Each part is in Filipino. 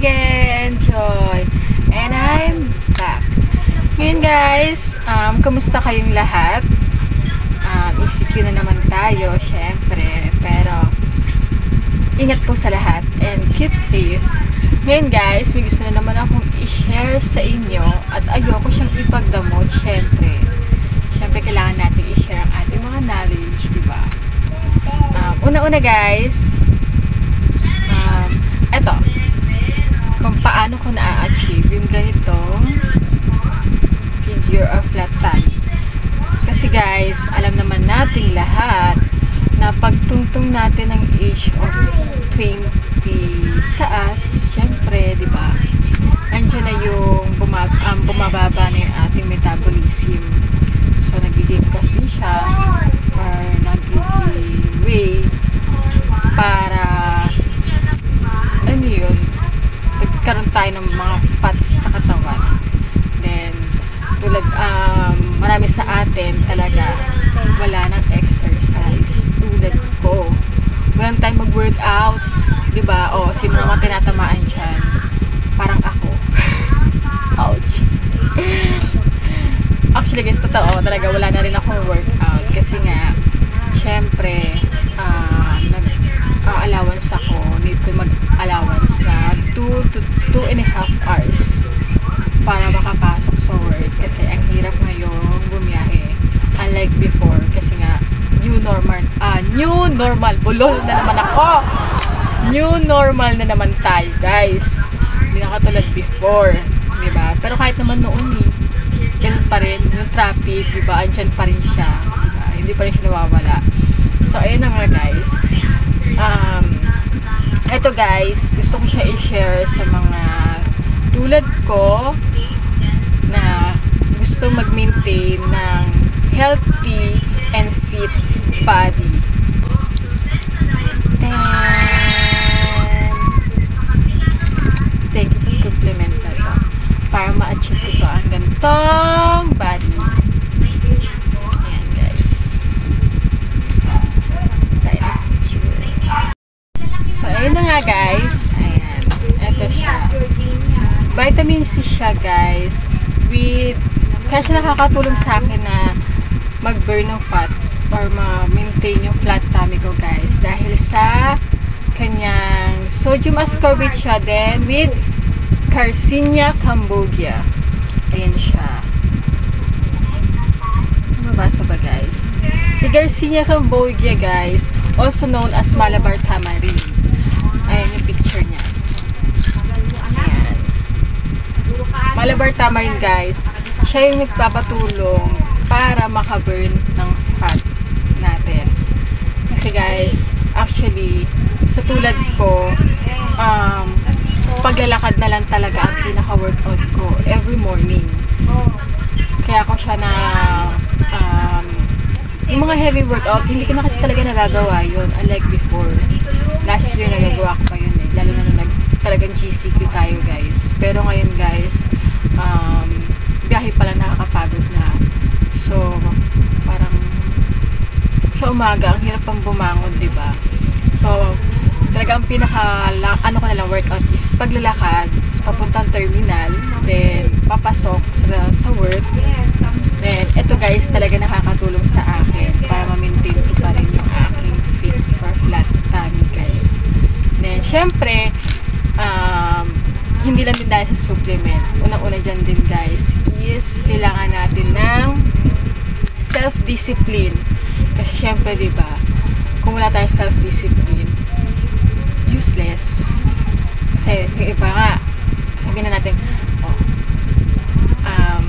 again, Joy. And I'm back. Ngayon guys, um, kamusta kayong lahat? Um, ECQ na naman tayo, syempre. Pero, ingat po sa lahat and keep safe. Ngayon guys, may gusto na naman akong i-share sa inyo at ayoko siyang ipagdamot, syempre. Syempre, kailangan natin i-share ang ating mga knowledge, di ba? Um, una-una guys, um, eto, kung paano ko na-achieve yung ganitong figure or flat tummy. Kasi guys, alam naman nating lahat na pagtungtong natin ng age of 20 taas, syempre, di ba? Andiyan na yung bumab um, bumababa na yung ating metabolism. So, nagiging cause din siya or nagiging way para ano yun nagkaroon tayo ng mga fats sa katawan then tulad um, marami sa atin talaga. Wala nang exercise. Tulad ko. Walang time mag workout di ba o sino naman tinatamaan dyan. Parang ako. Ouch. Actually guys totoo. Talaga wala na rin akong workout. Kasi nga syempre uh, nag uh, allowance ako. Need ko mag allowance na 2 to 2 and a half hours para makapasok sa work kasi ang hirap ngayon bumiyahe unlike before kasi nga new normal ah new normal. Bulol na naman ako. New normal na naman tayo guys. Hindi na katulad before ba pero kahit naman noon eh ganun pa rin. Yung traffic di ba andyan pa rin siya diba? hindi pa rin siya nawawala. So ayun na nga guys. Um eto guys. Gusto ko siya i-share sa mga tulad ko na gusto mag-maintain ng healthy and fit body. Kaya siya nakakatulong sa akin na mag-burn ng fat or ma-maintain yung flat tummy ko guys. Dahil sa kanyang sodium ascorbate siya then with Carcinia cambogia. Ayan siya. Mabasa ba guys? Si Garcinia cambogia guys, also known as Malabar tamarind. Ayan yung picture niya. Ayan. Malabar tamarind guys, siya yung nagpapatulong para makaburn ng fat natin. Kasi guys, actually, sa tulad ko, um, paglalakad na lang talaga ang pinaka-workout ko every morning. Kaya ako siya na um, yung mga heavy workout, hindi ko na kasi talaga nagagawa yun. Unlike before. Last year nagagawa ko pa yun eh. Lalo na nung nag, talagang GCQ tayo guys. Pero ngayon guys, um, biyahe pala nakakapagod na. So, parang sa umaga, ang hirap pang bumangon, di ba? So, talaga ang pinaka ano ko na lang workout is paglalakad papuntang terminal then papasok sa, sa work then eto guys talaga nakakatulong sa akin para ma-maintain ko pa rin yung aking fit for flat tummy guys then syempre hindi lang din dahil sa supplement unang-una dyan din guys is kailangan natin ng self-discipline kasi syempre di ba kung wala tayong self-discipline useless. Kasi yung iba nga, sabihin na natin, oh, um,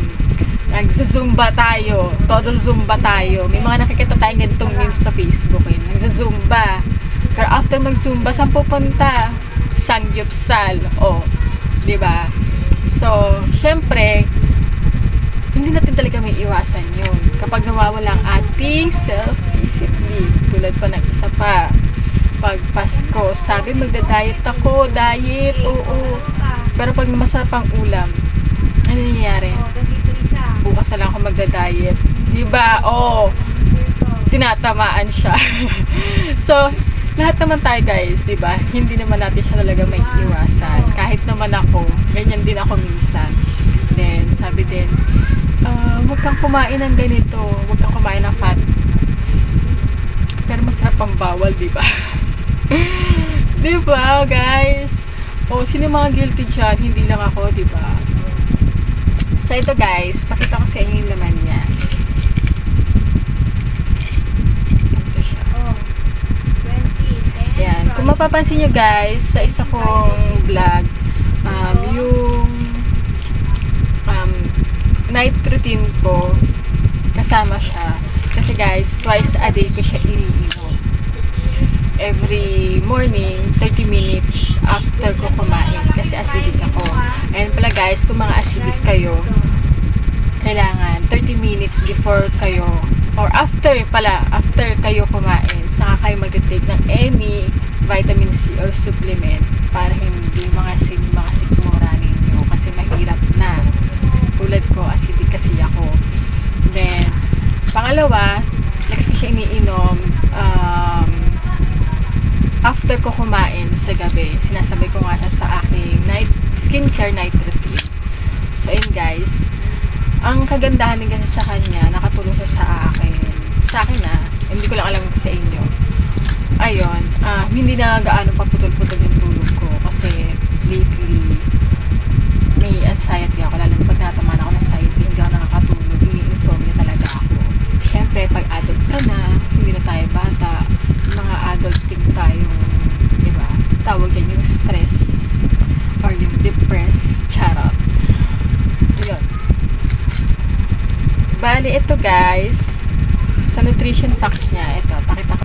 nagsusumba tayo, todo zumba tayo. May mga nakikita tayong ganitong memes sa Facebook eh. Nagsusumba. Pero after mag-zumba, saan pupunta? Sangyupsal. Oh, di ba? So, syempre, hindi natin talaga may iwasan yun. Kapag nawawala ang ating self-discipline, tulad pa ng isa pa, pag Pasko, sabi magda-diet ako, diet, oo. Pero pag masarap ang ulam, ano nangyayari? Bukas na lang ako magda-diet. Diba? Oo. Oh, tinatamaan siya. so, lahat naman tayo guys, di ba? Hindi naman natin siya talaga may iwasan. Kahit naman ako, ganyan din ako minsan. Then, sabi din, uh, huwag kang kumain ng ganito, huwag kang kumain ng fats. Pero masarap ang bawal, di ba? di ba, guys? O, sino mga guilty dyan? Hindi lang ako, di ba? So, ito guys, pakita ko sa inyo yung laman niya. Ito siya. Oh, 20. Yan. Kung mapapansin nyo guys, sa isa kong vlog, um, yung um, night routine ko, kasama siya. Kasi guys, twice a day ko siya iniinom. Every morning, 30 minutes after ko kumain. Kasi acidic ako. And pala guys, kung mga acidic kayo, kailangan 30 minutes before kayo or after pala, after kayo kumain, saka kayo mag-take ng any vitamin C or supplement para hindi mga sin mga sikmura ninyo kasi mahirap na. Tulad ko, acidic kasi ako. Then, pangalawa, next ko siya iniinom um, after ko kumain sa gabi. Sinasabay ko nga siya sa aking night, skincare night routine. So, ayun guys, ang kagandahan din kasi sa kanya, nakatulong siya sa akin. Sa akin na, hindi ko lang alam sa inyo. Ayun, ah, hindi na gaano paputol-putol yung tulog ko kasi lately, may anxiety ako. Lalo pag natamaan ako ng anxiety, hindi ako nakakatulog. Ini-insomnia talaga ako. Siyempre, pag adult ka na, hindi na tayo bata, mga adulting tayong, di ba? Tawag yan yung stress or yung depressed. Charot. Yun. Bali, ito guys, sa nutrition facts niya, ito, pakita.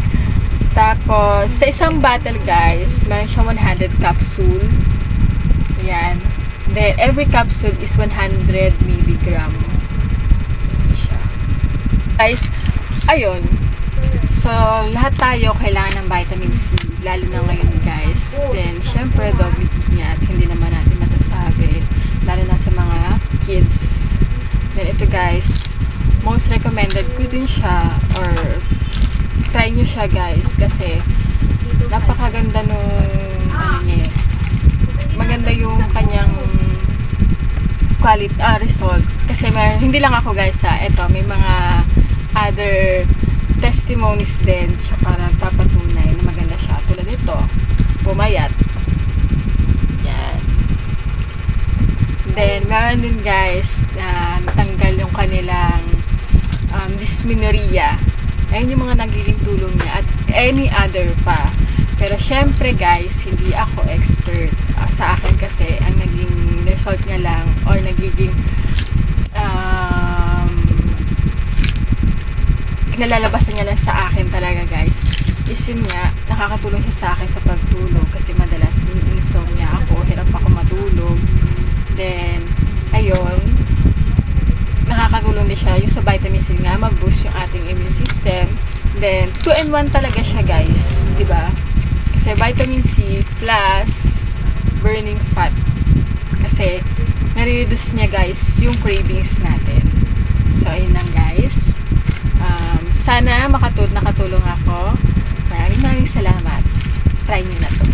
Tapos, sa isang bottle guys, meron siyang 100 capsule. Ayan. Then, every capsule is 100 milligram. Siya. Guys, ayun. So, lahat tayo kailangan ng vitamin C. Lalo na ngayon guys. Then, syempre, double niya at hindi naman natin masasabi. Lalo na sa mga kids. Then, ito guys, most recommended ko din siya or try nyo siya guys kasi napakaganda nung ano niya eh. maganda yung kanyang quality ah, result kasi meron, hindi lang ako guys ha eto may mga other testimonies din tsaka nagpapatunay na maganda siya tulad nito pumayat yan then meron din guys na natanggal yung kanilang um, dysmenorrhea. Ayun yung mga nagiging tulong niya at any other pa. Pero syempre guys, hindi ako expert. Uh, sa akin kasi, ang naging result niya lang or nagiging um, pinalalabasan niya lang sa akin talaga guys is yun nga, nakakatulong siya sa akin sa pagtulog kasi madalas insomnia ako, hirap ako matulog then, ayun nakakatulong din siya yung sa vitamin C nga mag-boost yung ating immune system. Then 2 in 1 talaga siya guys. Ba kasi vitamin C plus burning fat. Kasi nare-reduce niya guys yung cravings natin. So ayun lang guys. Um, sana makatud nakatulong ako. Maraming maraming salamat. Try nyo na to